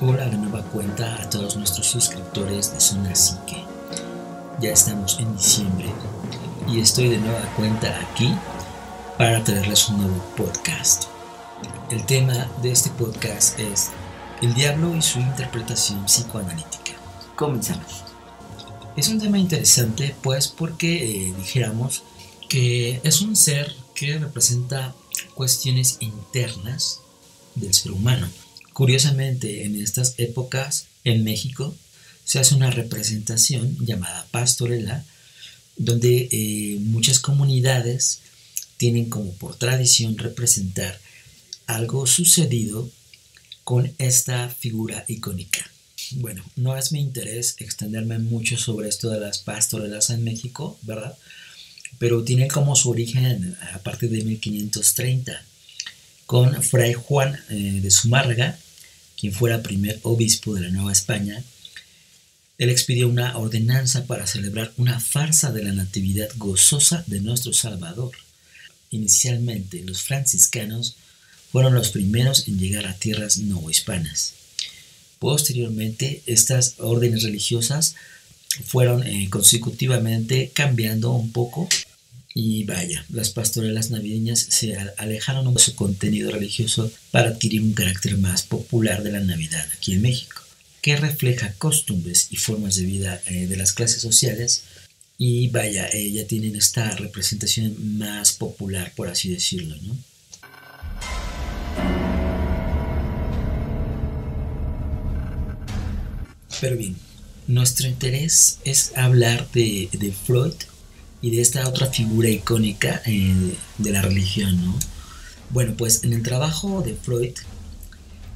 Hola de nueva cuenta a todos nuestros suscriptores de Zona Psique. Ya estamos en diciembre y estoy de nueva cuenta aquí para traerles un nuevo podcast. El tema de este podcast es El diablo y su interpretación psicoanalítica. Comenzamos. Es un tema interesante pues porque eh, dijéramos que es un ser que representa cuestiones internas del ser humano Curiosamente, en estas épocas en México se hace una representación llamada pastorela, donde eh, muchas comunidades tienen como por tradición representar algo sucedido con esta figura icónica. Bueno, no es mi interés extenderme mucho sobre esto de las pastorelas en México, ¿verdad? Pero tiene como su origen a partir de 1530 con Fray Juan eh, de Zumárraga, quien fuera primer obispo de la Nueva España, él expidió una ordenanza para celebrar una farsa de la Natividad gozosa de nuestro Salvador. Inicialmente, los franciscanos fueron los primeros en llegar a tierras no hispanas. Posteriormente, estas órdenes religiosas fueron eh, consecutivamente cambiando un poco y vaya, las pastorelas navideñas se alejaron de su contenido religioso para adquirir un carácter más popular de la Navidad aquí en México, que refleja costumbres y formas de vida eh, de las clases sociales y vaya, eh, ya tienen esta representación más popular, por así decirlo, ¿no? Pero bien, nuestro interés es hablar de, de Freud y de esta otra figura icónica eh, de la religión, ¿no? Bueno, pues en el trabajo de Freud,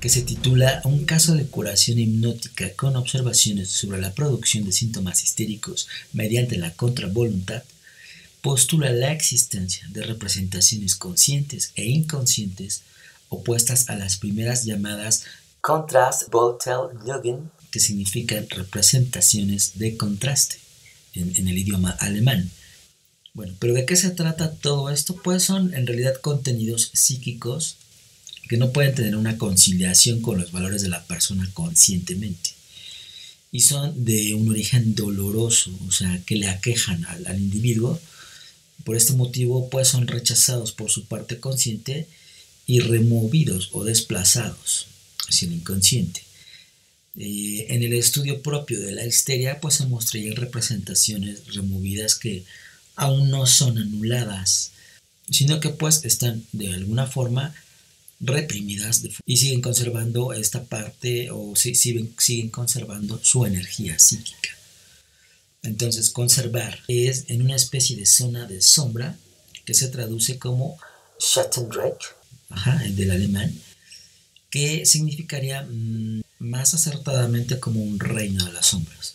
que se titula Un caso de curación hipnótica con observaciones sobre la producción de síntomas histéricos mediante la contravoluntad, postula la existencia de representaciones conscientes e inconscientes opuestas a las primeras llamadas Contrast Voltaire Lügen, que significan representaciones de contraste en el idioma alemán bueno, pero ¿de qué se trata todo esto? Pues son en realidad contenidos psíquicos que no pueden tener una conciliación con los valores de la persona conscientemente. Y son de un origen doloroso, o sea, que le aquejan al, individuo. Por este motivo, pues son rechazados por su parte consciente y removidos o desplazados hacia el inconsciente. Eh, en el estudio propio de la histeria, pues se mostrarían representaciones removidas que aún no son anuladas, sino que pues están de alguna forma reprimidas y siguen conservando esta parte o siguen, siguen conservando su energía psíquica. Entonces, conservar es en una especie de zona de sombra que se traduce como Schattenreich, ajá, del alemán, que significaría mm, más acertadamente como un reino de las sombras.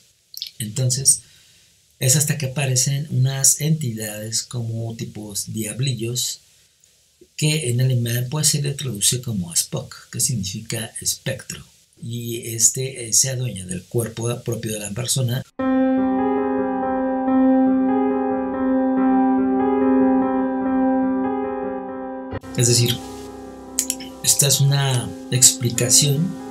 Entonces, es hasta que aparecen unas entidades como tipos diablillos que en alemán pues se le traduce como Spock, que significa espectro. Y este eh, se adueña del cuerpo propio de la persona. Es decir, esta es una explicación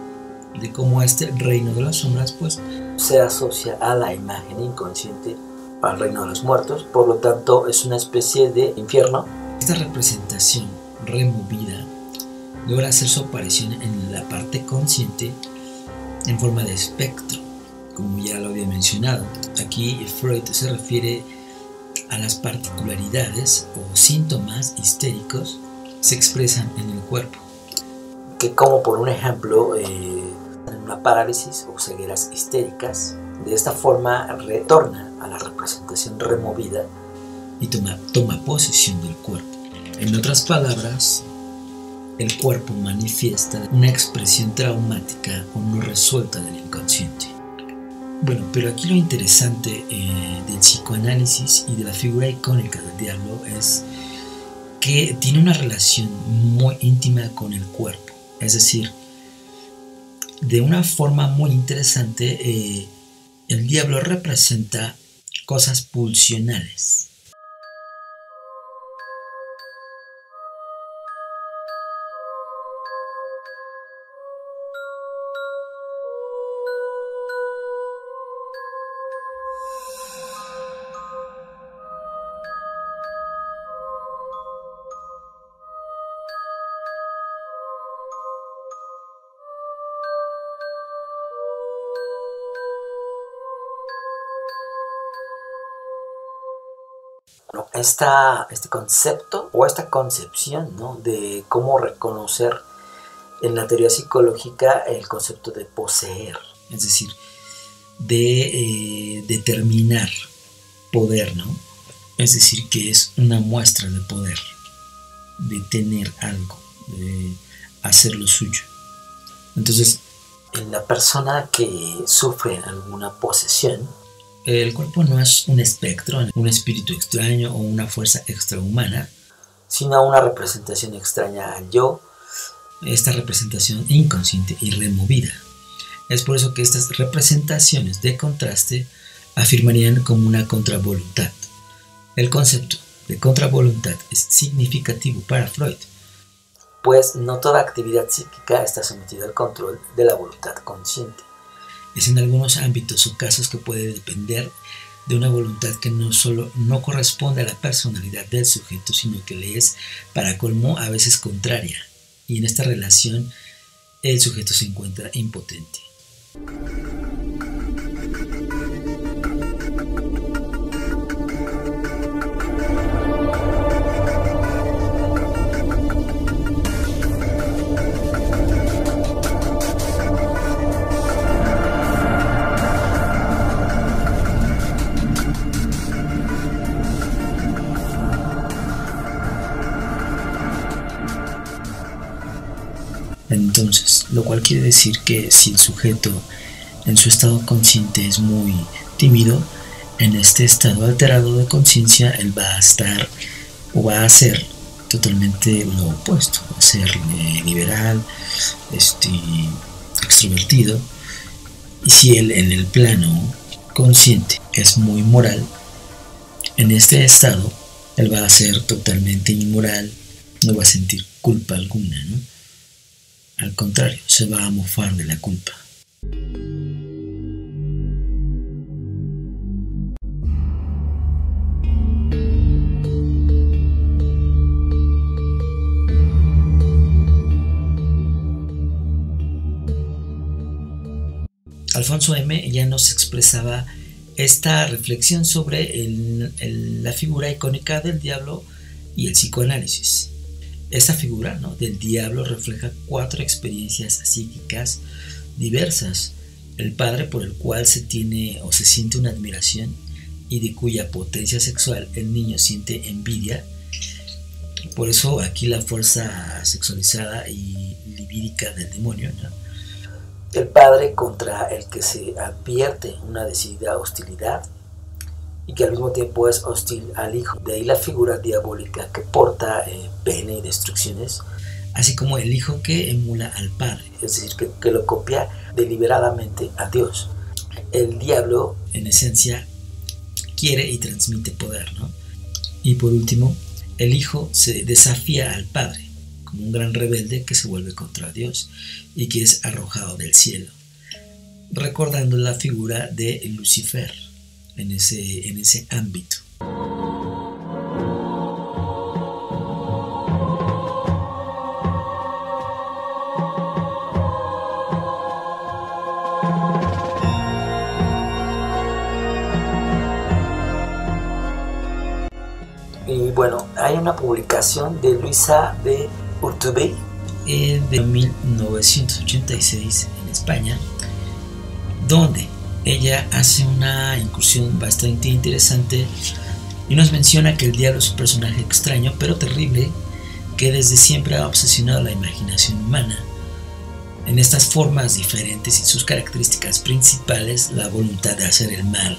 de cómo este reino de las sombras pues se asocia a la imagen inconsciente al reino de los muertos, por lo tanto es una especie de infierno. Esta representación removida logra hacer su aparición en la parte consciente en forma de espectro, como ya lo había mencionado. Aquí Freud se refiere a las particularidades o síntomas histéricos se expresan en el cuerpo. Que como por un ejemplo, eh, una parálisis o cegueras histéricas. De esta forma retorna a la representación removida y toma, toma posesión del cuerpo. En otras palabras, el cuerpo manifiesta una expresión traumática o no resuelta del inconsciente. Bueno, pero aquí lo interesante eh, del psicoanálisis y de la figura icónica del diablo es que tiene una relación muy íntima con el cuerpo. Es decir, de una forma muy interesante, eh, el diablo representa cosas pulsionales. Esta, este concepto o esta concepción ¿no? de cómo reconocer en la teoría psicológica el concepto de poseer, es decir, de eh, determinar poder, ¿no? Es decir, que es una muestra de poder, de tener algo, de hacer lo suyo. Entonces, en la persona que sufre alguna posesión, el cuerpo no es un espectro, un espíritu extraño o una fuerza extrahumana, sino una representación extraña al yo, esta representación inconsciente y removida. Es por eso que estas representaciones de contraste afirmarían como una contravoluntad. El concepto de contravoluntad es significativo para Freud, pues no toda actividad psíquica está sometida al control de la voluntad consciente es en algunos ámbitos o casos que puede depender de una voluntad que no solo no corresponde a la personalidad del sujeto, sino que le es, para colmo, a veces contraria. Y en esta relación el sujeto se encuentra impotente. Lo cual quiere decir que si el sujeto en su estado consciente es muy tímido, en este estado alterado de conciencia él va a estar o va a ser totalmente lo opuesto, va a ser eh, liberal, este, extrovertido. Y si él en el plano consciente es muy moral, en este estado él va a ser totalmente inmoral, no va a sentir culpa alguna, ¿no? Al contrario, se va a mofar de la culpa. Alfonso M. ya nos expresaba esta reflexión sobre la figura icónica del diablo y el psicoanálisis. Esta figura ¿no? del diablo refleja cuatro experiencias psíquicas diversas. El padre por el cual se tiene o se siente una admiración y de cuya potencia sexual el niño siente envidia. Por eso aquí la fuerza sexualizada y libídica del demonio. El padre contra el que se advierte una decidida hostilidad y que al mismo tiempo es hostil al hijo. De ahí la figura diabólica que porta eh, pene y destrucciones, así como el hijo que emula al padre, es decir, que, que lo copia deliberadamente a Dios. El diablo, en esencia, quiere y transmite poder, ¿no? Y por último, el hijo se desafía al padre, como un gran rebelde que se vuelve contra Dios y que es arrojado del cielo, recordando la figura de Lucifer en ese, en ese ámbito. Y bueno, hay una publicación de Luisa de Urtubey eh, de 1986 en España, donde ella hace una incursión bastante interesante y nos menciona que el diablo es un personaje extraño pero terrible que desde siempre ha obsesionado la imaginación humana. En estas formas diferentes y sus características principales, la voluntad de hacer el mal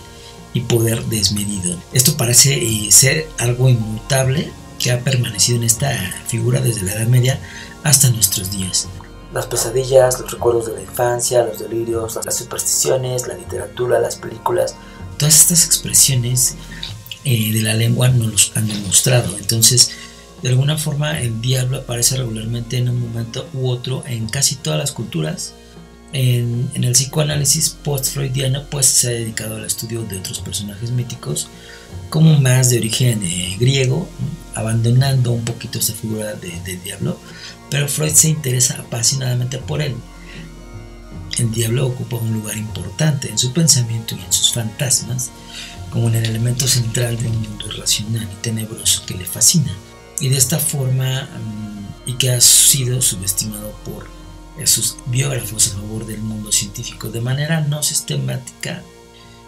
y poder desmedido. Esto parece eh, ser algo inmutable que ha permanecido en esta figura desde la Edad Media hasta nuestros días las pesadillas, los recuerdos de la infancia, los delirios, las supersticiones, la literatura, las películas, todas estas expresiones eh, de la lengua nos los han demostrado. Entonces, de alguna forma, el diablo aparece regularmente en un momento u otro en casi todas las culturas. En, el psicoanálisis post-freudiano, pues se ha dedicado al estudio de otros personajes míticos, como más de origen eh, griego, abandonando un poquito esta figura del diablo pero Freud se interesa apasionadamente por él. el diablo ocupa un lugar importante en su pensamiento y en sus fantasmas, como en el elemento central de un mundo irracional y tenebroso que le fascina. Y de esta forma, mm, y que ha sido subestimado por sus biógrafos a favor del mundo científico. De manera no sistemática,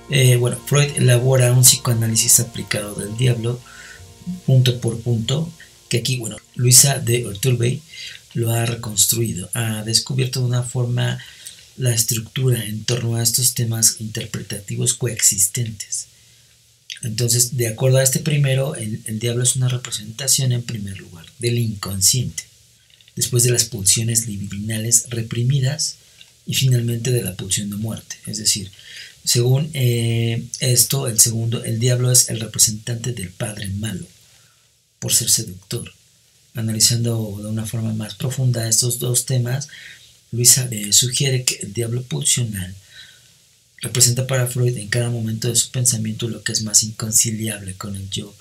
eh, bueno, Freud elabora un psicoanálisis aplicado del diablo punto por punto, que aquí, bueno, Luisa de Orturbey lo ha reconstruido, ha descubierto de una forma la estructura en torno a estos temas interpretativos coexistentes. Entonces, de acuerdo a este primero, el, diablo es una representación en primer lugar del inconsciente, después de las pulsiones libidinales reprimidas y finalmente de la pulsión de muerte. Es decir, según eh, esto, el segundo, el diablo es el representante del padre malo, por ser seductor. Analizando de una forma más profunda estos dos temas, Luisa eh, sugiere que el diablo pulsional representa para Freud en cada momento de su pensamiento lo que es más inconciliable con el yo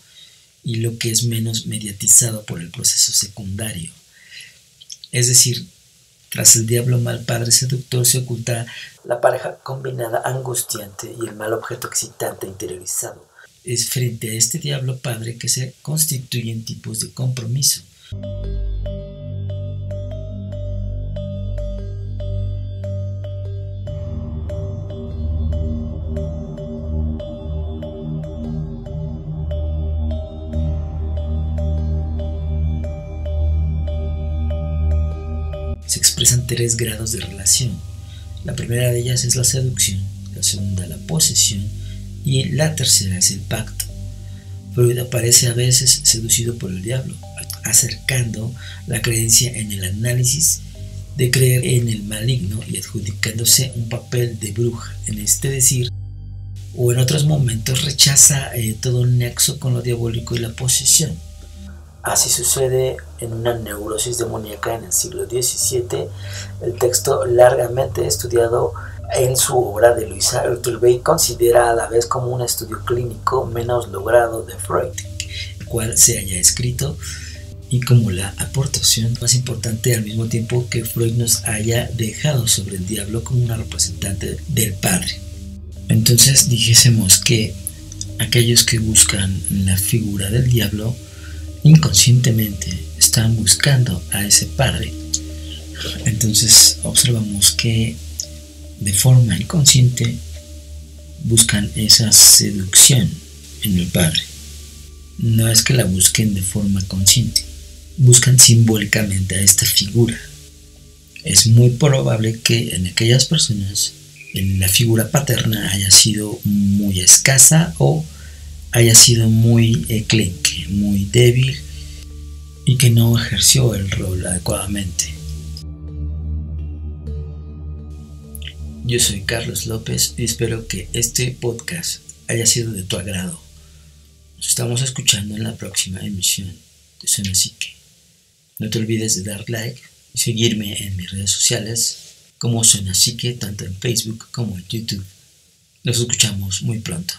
y lo que es menos mediatizado por el proceso secundario. Es decir, tras el diablo mal padre seductor se oculta la pareja combinada angustiante y el mal objeto excitante interiorizado. Es frente a este diablo padre que se constituyen tipos de compromiso. Tres grados de relación. La primera de ellas es la seducción, la segunda la posesión y la tercera es el pacto. Freud aparece a veces seducido por el diablo, acercando la creencia en el análisis de creer en el maligno y adjudicándose un papel de bruja, en este decir, o en otros momentos rechaza eh, todo nexo con lo diabólico y la posesión. Así sucede en una neurosis demoníaca en el siglo XVII, el texto largamente estudiado en su obra de Luisa Urtulbey considera a la vez como un estudio clínico menos logrado de Freud, cual se haya escrito y como la aportación más importante al mismo tiempo que Freud nos haya dejado sobre el diablo como una representante del padre. Entonces dijésemos que aquellos que buscan la figura del diablo inconscientemente están buscando a ese padre. Entonces observamos que de forma inconsciente buscan esa seducción en el padre. No es que la busquen de forma consciente, buscan simbólicamente a esta figura. Es muy probable que en aquellas personas la figura paterna haya sido muy escasa o haya sido muy eclenque, muy débil y que no ejerció el rol adecuadamente. Yo soy Carlos López y espero que este podcast haya sido de tu agrado. Nos estamos escuchando en la próxima emisión de Suena Psique. No te olvides de dar like y seguirme en mis redes sociales como Suena Psique, tanto en Facebook como en YouTube. Nos escuchamos muy pronto.